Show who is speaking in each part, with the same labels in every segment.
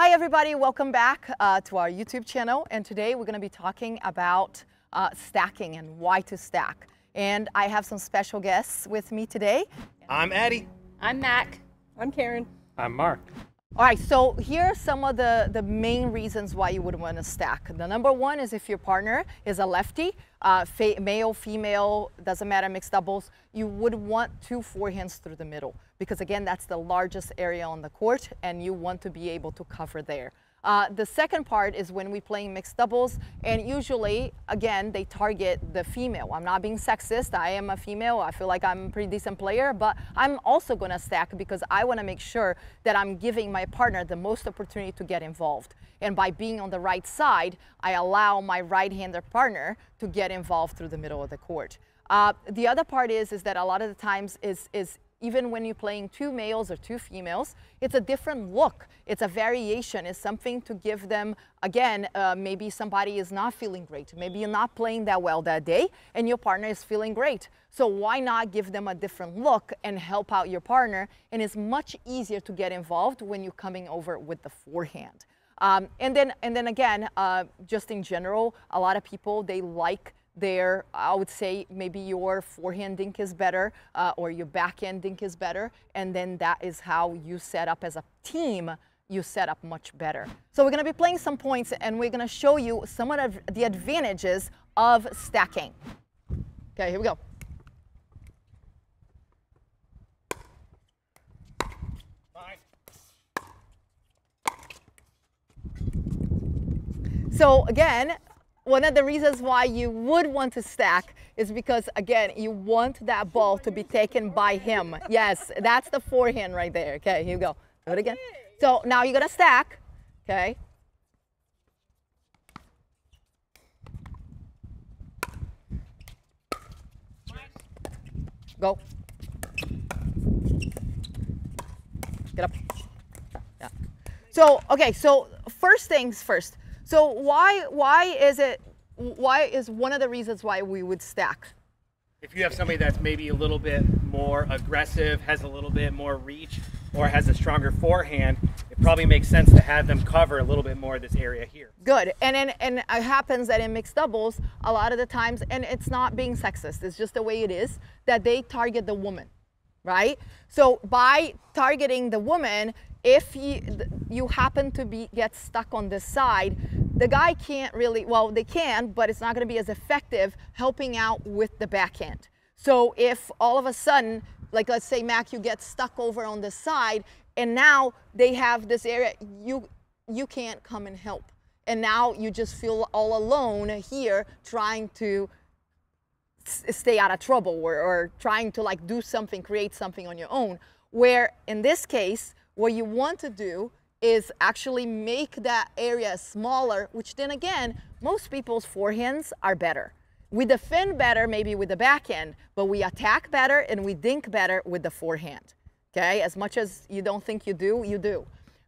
Speaker 1: Hi everybody, welcome back uh, to our YouTube channel and today we're going to be talking about uh, stacking and why to stack. And I have some special guests with me today.
Speaker 2: I'm Eddie.
Speaker 3: I'm Mac.
Speaker 4: I'm Karen.
Speaker 5: I'm Mark.
Speaker 1: All right, so here are some of the, the main reasons why you would want to stack. The number one is if your partner is a lefty, uh, male, female, doesn't matter, mixed doubles, you would want two forehands through the middle because again, that's the largest area on the court and you want to be able to cover there. Uh, the second part is when we play mixed doubles, and usually, again, they target the female. I'm not being sexist. I am a female. I feel like I'm a pretty decent player, but I'm also going to stack because I want to make sure that I'm giving my partner the most opportunity to get involved. And by being on the right side, I allow my right-handed partner to get involved through the middle of the court. Uh, the other part is, is that a lot of the times is, is even when you're playing two males or two females, it's a different look. It's a variation. It's something to give them, again, uh, maybe somebody is not feeling great. Maybe you're not playing that well that day and your partner is feeling great. So why not give them a different look and help out your partner? And it's much easier to get involved when you're coming over with the forehand. Um, and then, and then again, uh, just in general, a lot of people, they like there, I would say maybe your forehand dink is better uh, or your backhand dink is better. And then that is how you set up as a team, you set up much better. So we're gonna be playing some points and we're gonna show you some of the advantages of stacking. Okay, here we go. So again, one of the reasons why you would want to stack is because, again, you want that ball to be taken by him. Yes, that's the forehand right there. Okay, here you go. Do it again. So now you're to stack. Okay. Go. Get up. Yeah. So, okay, so first things first. So why why is it why is one of the reasons why we would stack?
Speaker 2: If you have somebody that's maybe a little bit more aggressive, has a little bit more reach, or has a stronger forehand, it probably makes sense to have them cover a little bit more of this area here.
Speaker 1: Good. And and, and it happens that in mixed doubles, a lot of the times, and it's not being sexist, it's just the way it is, that they target the woman, right? So by targeting the woman, if you, you happen to be get stuck on this side, the guy can't really, well, they can, but it's not going to be as effective helping out with the backhand. So if all of a sudden, like let's say Mac, you get stuck over on the side, and now they have this area, you you can't come and help. And now you just feel all alone here trying to stay out of trouble or, or trying to like do something, create something on your own. Where in this case, what you want to do is actually make that area smaller, which then again, most people's forehands are better. We defend better maybe with the backhand, but we attack better and we dink better with the forehand. Okay, as much as you don't think you do, you do.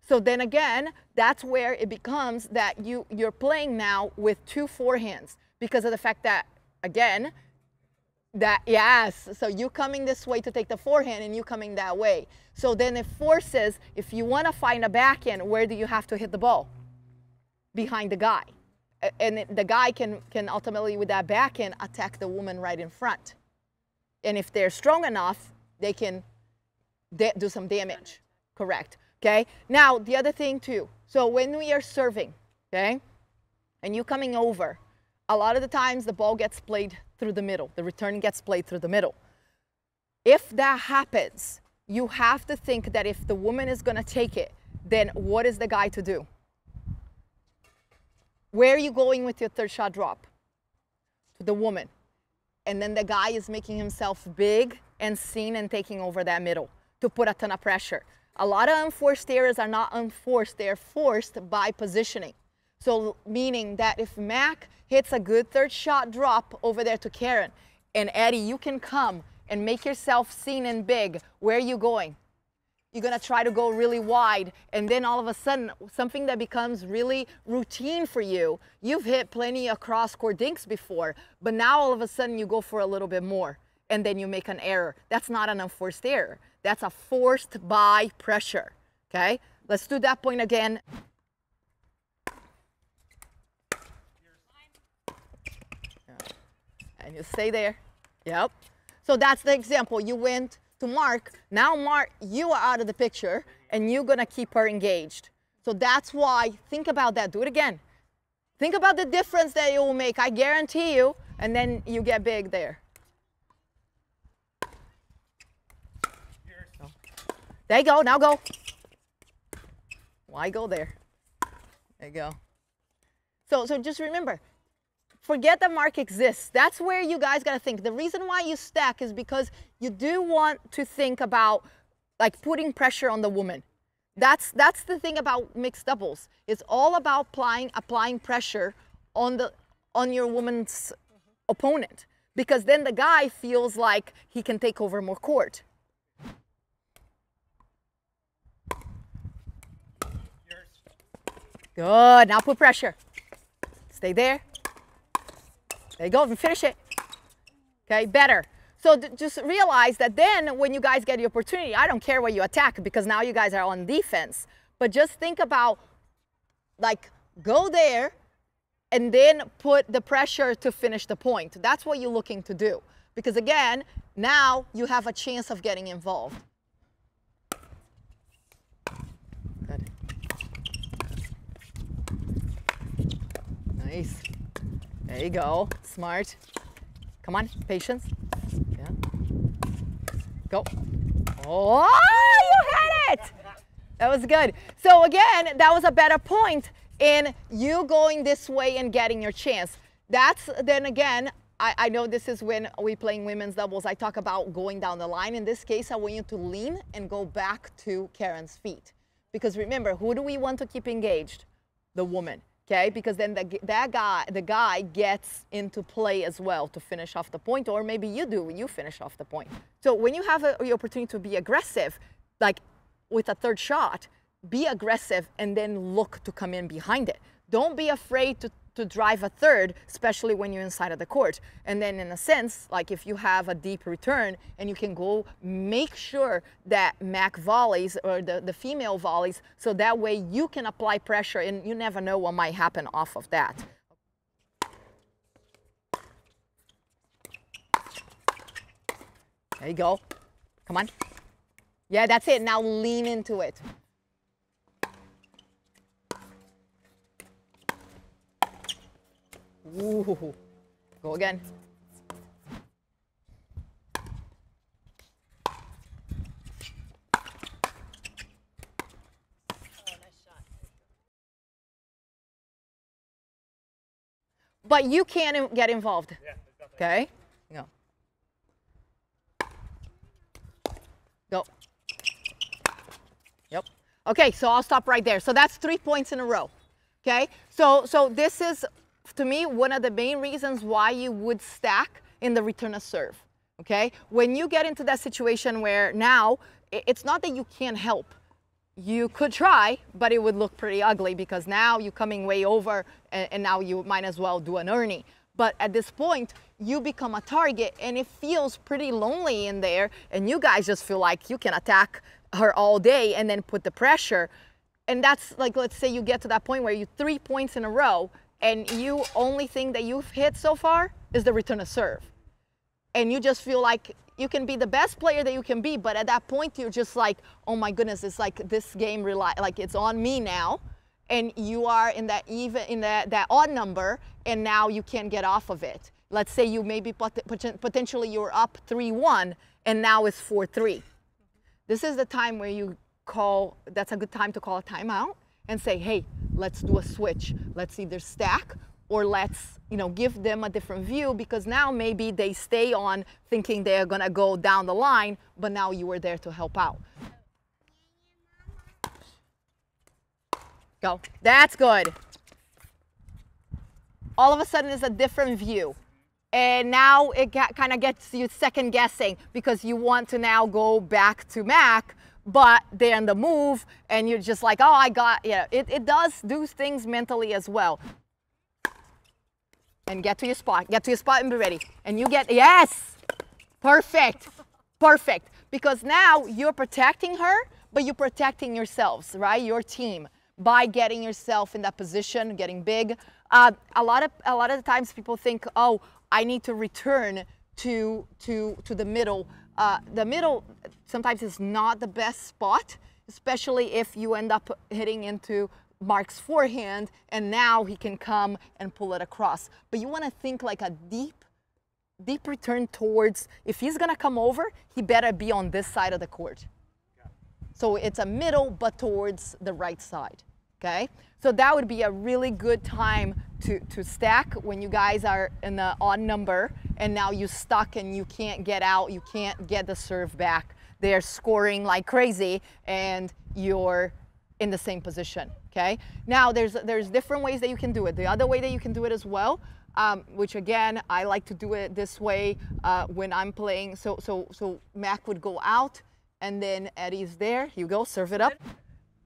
Speaker 1: So then again, that's where it becomes that you, you're playing now with two forehands because of the fact that, again, that, yes, so you coming this way to take the forehand and you coming that way. So then it forces, if you want to find a backhand, where do you have to hit the ball? Behind the guy. And the guy can, can ultimately, with that backhand, attack the woman right in front. And if they're strong enough, they can do some damage. Correct. Okay. Now, the other thing too. So when we are serving, okay, and you coming over, a lot of the times the ball gets played through the middle. The return gets played through the middle. If that happens, you have to think that if the woman is going to take it, then what is the guy to do? Where are you going with your third shot drop? To the woman. And then the guy is making himself big and seen and taking over that middle to put a ton of pressure. A lot of unforced errors are not unforced, they're forced by positioning. So meaning that if Mac hits a good third shot drop over there to Karen, and Eddie, you can come and make yourself seen and big. Where are you going? You're gonna try to go really wide, and then all of a sudden, something that becomes really routine for you. You've hit plenty of cross court dinks before, but now all of a sudden you go for a little bit more, and then you make an error. That's not an unforced error. That's a forced by pressure. Okay? Let's do that point again. And you stay there. Yep. So that's the example. You went to Mark. Now, Mark, you are out of the picture and you're going to keep her engaged. So that's why, think about that. Do it again. Think about the difference that it will make. I guarantee you. And then you get big there. There you go. Now go. Why go there? There you go. So, so just remember, forget that mark exists. That's where you guys got to think. The reason why you stack is because you do want to think about like putting pressure on the woman. That's that's the thing about mixed doubles. It's all about applying applying pressure on the on your woman's opponent because then the guy feels like he can take over more court. Good. Now put pressure. Stay there. There you go. And finish it. Okay, better. So just realize that then when you guys get the opportunity, I don't care where you attack because now you guys are on defense. But just think about like go there and then put the pressure to finish the point. That's what you're looking to do. Because again, now you have a chance of getting involved. Good. Nice. There you go. Smart. Come on, patience. Yeah. Go. Oh, you had it! That was good. So again, that was a better point in you going this way and getting your chance. That's then again, I, I, know this is when we playing women's doubles. I talk about going down the line. In this case, I want you to lean and go back to Karen's feet. Because remember, who do we want to keep engaged? The woman okay? Because then the, that guy, the guy gets into play as well to finish off the point, or maybe you do, you finish off the point. So when you have the opportunity to be aggressive, like with a third shot, be aggressive and then look to come in behind it. Don't be afraid to to drive a third, especially when you're inside of the court. And then in a sense, like if you have a deep return and you can go make sure that Mac volleys or the, the female volleys, so that way you can apply pressure and you never know what might happen off of that. There you go. Come on. Yeah, that's it. Now lean into it. Ooh. Go again. But you can't get involved.
Speaker 2: Yeah,
Speaker 1: okay? Go. Go. Yep. Okay, so I'll stop right there. So that's three points in a row. Okay? So so this is to me, one of the main reasons why you would stack in the return of serve. Okay? When you get into that situation where now it's not that you can't help. You could try, but it would look pretty ugly because now you're coming way over and, and now you might as well do an Ernie. But at this point, you become a target and it feels pretty lonely in there and you guys just feel like you can attack her all day and then put the pressure. And that's like, let's say you get to that point where you three points in a row and you only thing that you've hit so far is the return of serve. And you just feel like you can be the best player that you can be, but at that point you're just like, oh my goodness, it's like this game rely like it's on me now. And you are in that even in that, that odd number, and now you can't get off of it. Let's say you maybe potentially you're up 3-1 and now it's 4-3. This is the time where you call, that's a good time to call a timeout and say, hey, let's do a switch. Let's either stack or let's you know give them a different view because now maybe they stay on thinking they're gonna go down the line, but now you were there to help out. Go. That's good. All of a sudden it's a different view. And now it kind of gets you second guessing because you want to now go back to Mac but they're in the move and you're just like, oh, I got, yeah, it, it does do things mentally as well. And get to your spot, get to your spot and be ready. And you get, yes, perfect, perfect. Because now you're protecting her, but you're protecting yourselves, right? Your team by getting yourself in that position, getting big. Uh, a lot of a lot of times people think, oh, I need to return to, to, to the middle. Uh, the middle sometimes is not the best spot, especially if you end up hitting into Mark's forehand and now he can come and pull it across. But you want to think like a deep, deep return towards, if he's going to come over, he better be on this side of the court. So it's a middle, but towards the right side, okay? So that would be a really good time to, to stack when you guys are in the odd number and now you're stuck and you can't get out, you can't get the serve back. They're scoring like crazy and you're in the same position, okay? Now there's, there's different ways that you can do it. The other way that you can do it as well, um, which again, I like to do it this way uh, when I'm playing. So, so, so Mac would go out and then Eddie's there. You go, serve it up.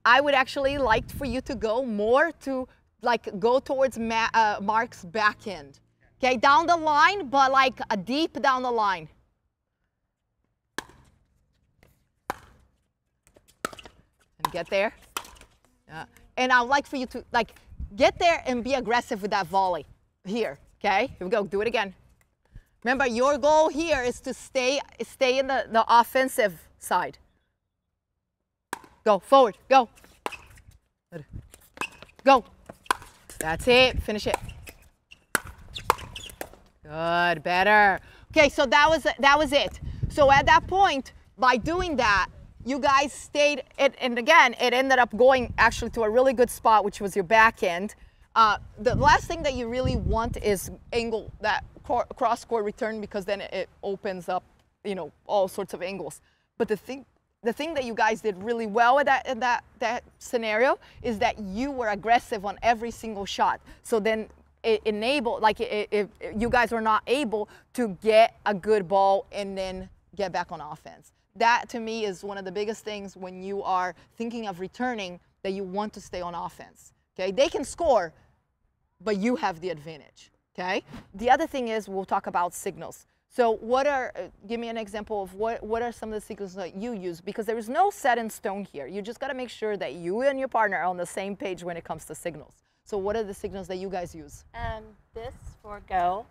Speaker 1: I would actually like for you to go more to like go towards Ma uh, Mark's back end. Okay, down the line, but like a deep down the line. And get there. And I would like for you to like get there and be aggressive with that volley here. Okay, here we go. Do it again. Remember, your goal here is to stay stay in the, the offensive side. Go forward. Go. Go. That's it. Finish it. Good. Better. Okay, so that was that was it. So at that point, by doing that, you guys stayed, it, and again, it ended up going actually to a really good spot, which was your back end. Uh, the last thing that you really want is angle that cross court return because then it opens up, you know, all sorts of angles. But the thing, the thing that you guys did really well in that, in that, that scenario is that you were aggressive on every single shot. So then it enabled, like it, you guys were not able to get a good ball and then get back on offense that to me is one of the biggest things when you are thinking of returning that you want to stay on offense. Okay, they can score, but you have the advantage. Okay, the other thing is we'll talk about signals. So what are, uh, give me an example of what, what are some of the signals that you use? Because there is no set in stone here. You just got to make sure that you and your partner are on the same page when it comes to signals. So what are the signals that you guys use?
Speaker 3: Um, this for go.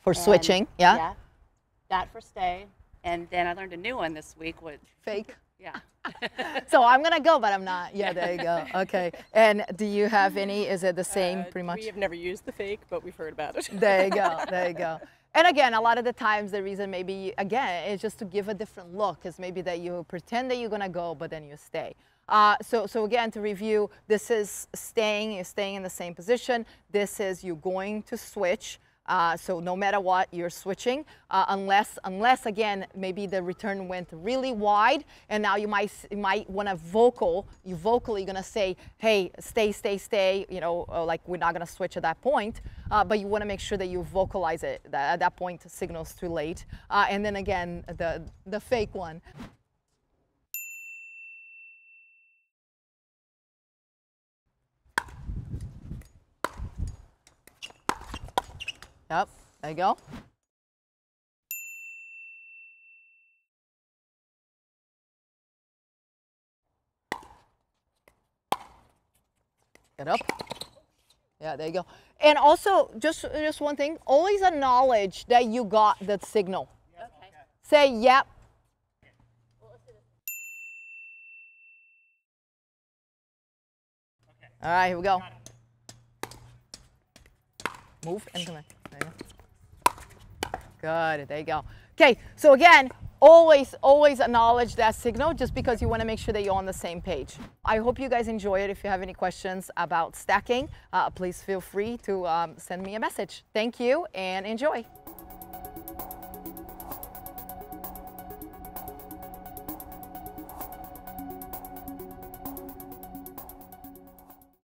Speaker 1: For switching, yeah?
Speaker 3: Yeah. That for stay. And then I learned a new one this week, which
Speaker 1: fake.
Speaker 3: Yeah.
Speaker 1: so I'm gonna go, but I'm not. Yeah, there you go. Okay. And do you have any? Is it the same,
Speaker 4: uh,
Speaker 1: pretty much?
Speaker 4: We have never used the fake, but we've heard about it.
Speaker 1: there you go. There you go. And again, a lot of the times the reason maybe again is just to give a different look. Is maybe that you pretend that you're gonna go, but then you stay. Uh, so, so again, to review, this is staying, you're staying in the same position. This is you going to switch. Uh, so no matter what, you're switching, uh, unless, unless again, maybe the return went really wide, and now you might, you might want to vocal, you vocally going to say, hey, stay, stay, stay, you know, uh, like we're not going to switch at that point, uh, but you want to make sure that you vocalize it. That, at that point, signal's too late. Uh, and then again, the, the fake one. Yep, there you go. Get up. Yeah, there you go. And also, just, just one thing, always acknowledge that you got that signal. Okay. Say, yep. All right, here we go. Move and come in. Good, there you go. Okay, so again, always, always acknowledge that signal just because you want to make sure that you're on the same page. I hope you guys enjoy it. If you have any questions about stacking, uh, please feel free to um, send me a message. Thank you and enjoy.